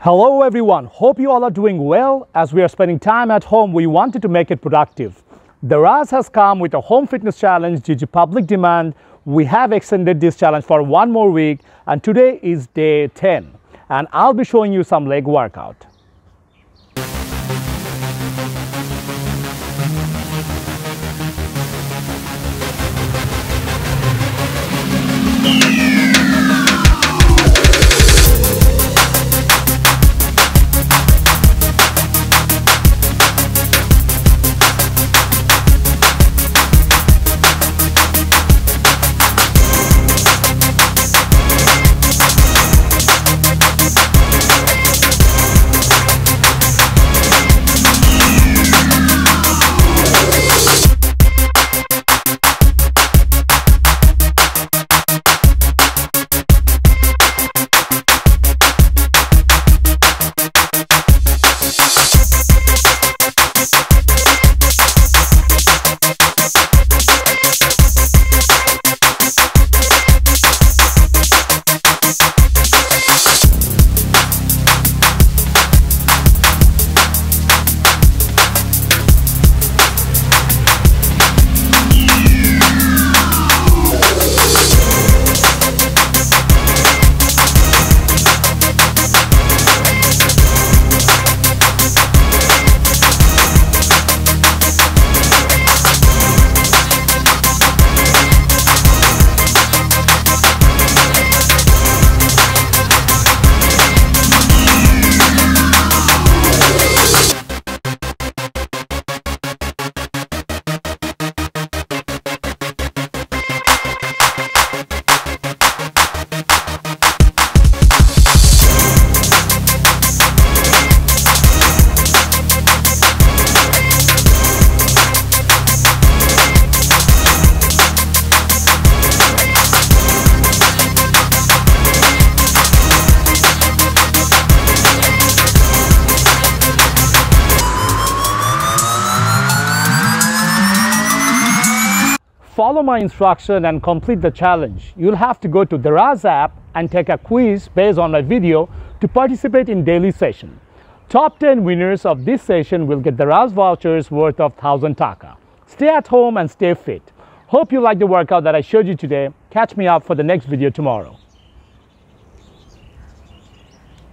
Hello everyone, hope you all are doing well. As we are spending time at home, we wanted to make it productive. Daraz has come with a home fitness challenge due to public demand. We have extended this challenge for one more week and today is day 10 and I'll be showing you some leg workout. Follow my instruction and complete the challenge, you'll have to go to the Daraz app and take a quiz based on my video to participate in daily session. Top 10 winners of this session will get the Daraz vouchers worth of 1000 taka. Stay at home and stay fit. Hope you like the workout that I showed you today. Catch me up for the next video tomorrow.